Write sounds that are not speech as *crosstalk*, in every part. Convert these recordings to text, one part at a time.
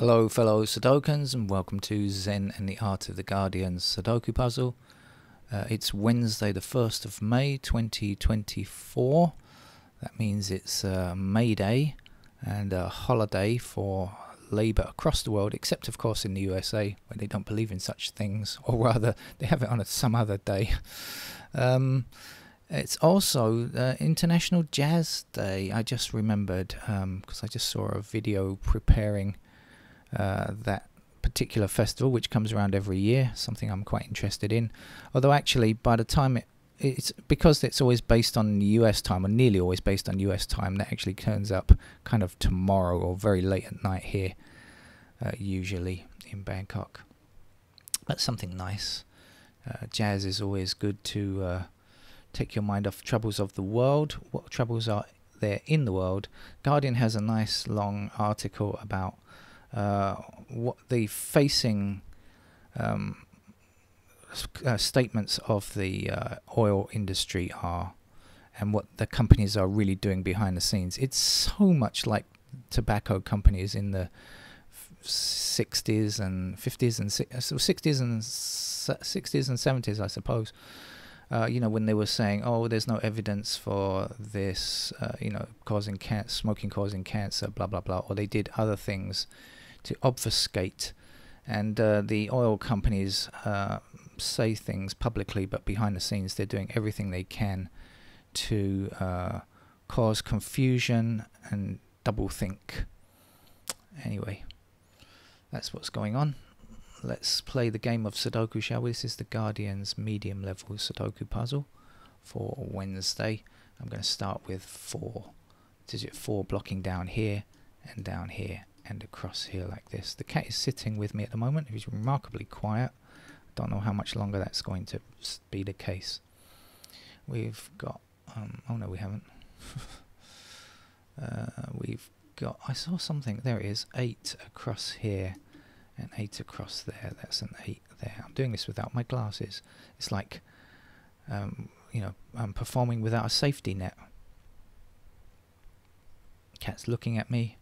Hello, fellow Sudokans, and welcome to Zen and the Art of the Guardian Sudoku Puzzle. Uh, it's Wednesday, the 1st of May 2024. That means it's uh, May Day and a holiday for labour across the world, except, of course, in the USA, where they don't believe in such things, or rather, *laughs* they have it on some other day. *laughs* Um, it's also uh, International Jazz Day. I just remembered because um, I just saw a video preparing uh, that particular festival, which comes around every year. Something I'm quite interested in. Although actually, by the time it it's because it's always based on US time, or nearly always based on US time. That actually turns up kind of tomorrow or very late at night here, uh, usually in Bangkok. But something nice. Uh, jazz is always good to uh, take your mind off troubles of the world. What troubles are there in the world? Guardian has a nice long article about uh, what the facing um, uh, statements of the uh, oil industry are and what the companies are really doing behind the scenes. It's so much like tobacco companies in the 60s and 50s and 60s and 60s and 70s, I suppose uh, you know, when they were saying, "Oh, there's no evidence for this," uh, you know, causing can- smoking causing cancer, blah blah blah, or they did other things to obfuscate, and uh, the oil companies uh, say things publicly, but behind the scenes, they're doing everything they can to uh, cause confusion and double think. Anyway, that's what's going on let's play the game of Sudoku, shall we? This is the Guardian's medium level Sudoku puzzle for Wednesday. I'm going to start with 4. Digit 4 blocking down here and down here and across here like this. The cat is sitting with me at the moment. He's remarkably quiet. Don't know how much longer that's going to be the case. We've got... Um, oh no, we haven't. *laughs* uh, we've got... I saw something. There it is. 8 across here and 8 across there, that's an 8 there. I'm doing this without my glasses. It's like, um, you know, I'm performing without a safety net. Cat's looking at me.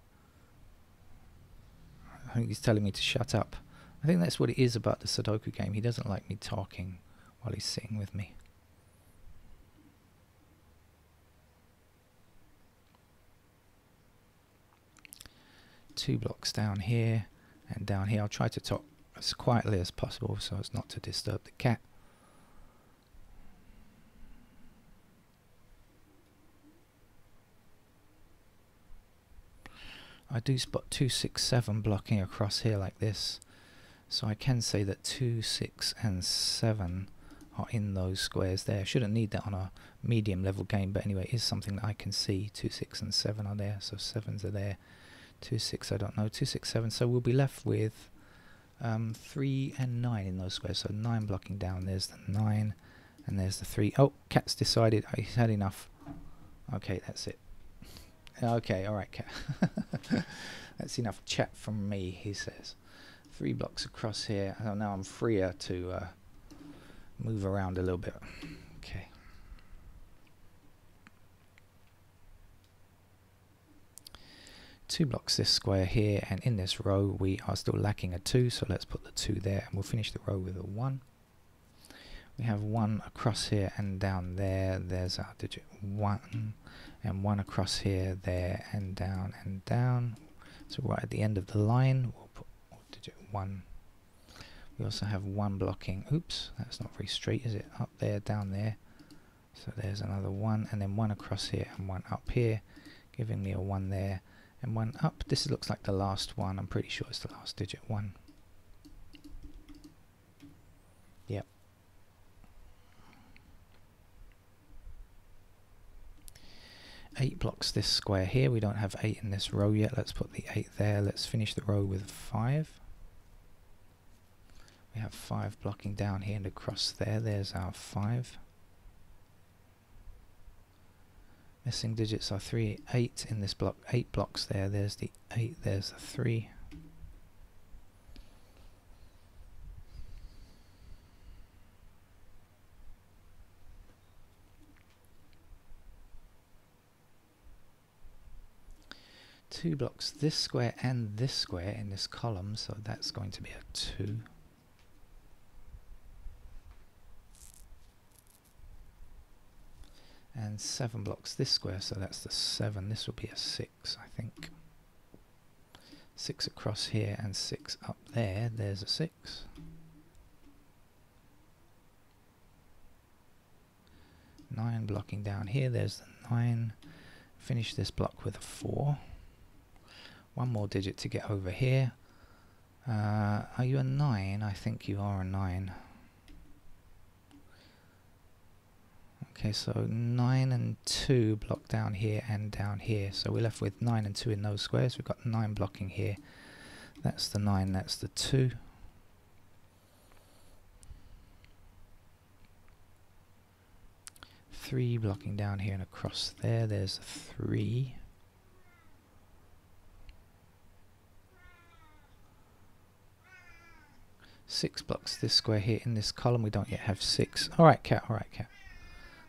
I think he's telling me to shut up. I think that's what it is about the Sudoku game. He doesn't like me talking while he's sitting with me. Two blocks down here and down here I'll try to talk as quietly as possible so as not to disturb the cat. I do spot 267 blocking across here like this. So I can say that 2, 6 and 7 are in those squares there. Shouldn't need that on a medium level game but anyway it is something that I can see. 2, 6 and 7 are there so 7s are there. Two six I don't know. Two six seven so we'll be left with um, three and nine in those squares. So nine blocking down there's the nine and there's the 3. Oh, cat's decided. He's had enough. Okay that's it okay all right *laughs* that's enough chat from me he says. Three blocks across here. Oh now I'm freer to uh, move around a little bit. Okay. Two blocks this square here and in this row we are still lacking a 2 so let's put the 2 there and we'll finish the row with a 1 we have 1 across here and down there. There's our digit 1 and 1 across here there and down and down so right at the end of the line we'll put digit 1 we also have 1 blocking oops that's not very straight is it up there down there so there's another 1 and then 1 across here and 1 up here giving me a 1 there and one up. This looks like the last one. I'm pretty sure it's the last digit one. Eight blocks this square here. We don't have eight in this row yet. Let's put the eight there. Let's finish the row with five. We have five blocking down here and across there. There's our five. Missing digits are 3, 8 in this block, 8 blocks there, there's the 8, there's the 3. Two blocks this square and this square in this column so that's going to be a 2 and 7 blocks this square so that's the 7 this will be a 6 I think. 6 across here and 6 up there there's a 6 9 blocking down here there's the 9 finish this block with a 4 one more digit to get over here. Uh, are you a 9? I think you are a 9. Okay, so 9 and 2 block down here and down here. So we're left with 9 and 2 in those squares. We've got 9 blocking here. That's the 9, that's the 2. Three blocking down here and across there. There's three. Six blocks this square here in this column. We don't yet have six. Alright, cat. Alright, cat.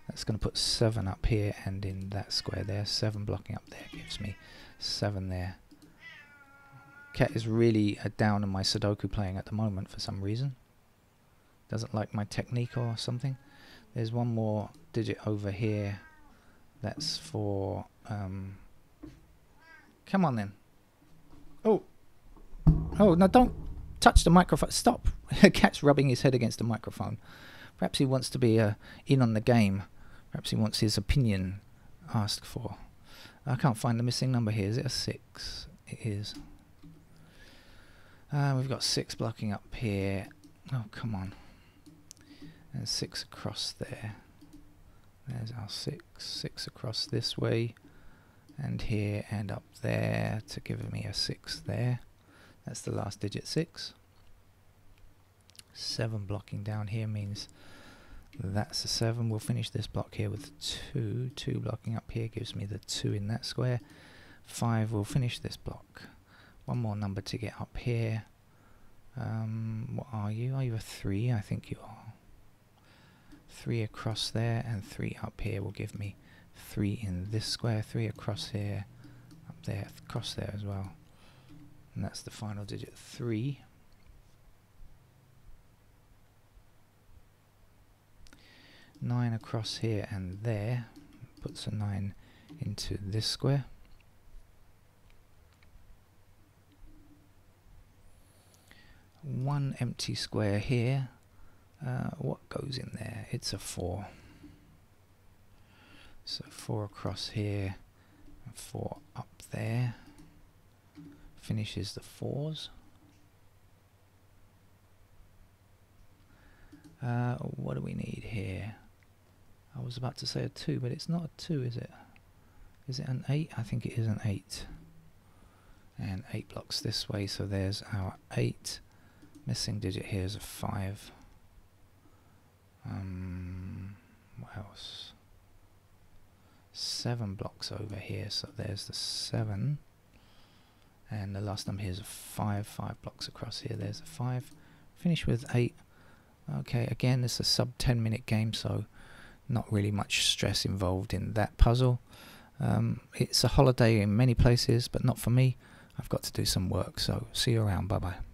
That's going to put seven up here and in that square there. Seven blocking up there gives me seven there. Cat is really down in my Sudoku playing at the moment for some reason. Doesn't like my technique or something. There's one more digit over here. That's for... Um, come on then. Oh. Oh, no, don't touch the microphone. Stop. *laughs* Cat's rubbing his head against the microphone. Perhaps he wants to be uh, in on the game. Perhaps he wants his opinion asked for. I can't find the missing number here. Is it a 6? It is. Uh, we've got 6 blocking up here. Oh, come on. And 6 across there. There's our 6. 6 across this way. And here and up there to give me a 6 there. That's the last digit 6. 7 blocking down here means that's a 7. We'll finish this block here with 2. 2 blocking up here gives me the 2 in that square. 5 will finish this block. One more number to get up here. Um, what are you? Are you a 3? I think you are. 3 across there and 3 up here will give me 3 in this square. 3 across here, up there, across there as well and that's the final digit 3 9 across here and there. Puts a 9 into this square. One empty square here. Uh, what goes in there? It's a 4 so 4 across here and 4 up there finishes the fours. Uh, what do we need here? I was about to say a 2, but it's not a 2, is it? Is it an 8? I think it is an 8. And 8 blocks this way, so there's our 8. Missing digit here is a 5. Um, what else? 7 blocks over here, so there's the 7 and the last number here is a 5 5 blocks across here. There's a 5 finish with 8 okay again this is a sub 10 minute game so not really much stress involved in that puzzle. Um, it's a holiday in many places but not for me. I've got to do some work so see you around. Bye bye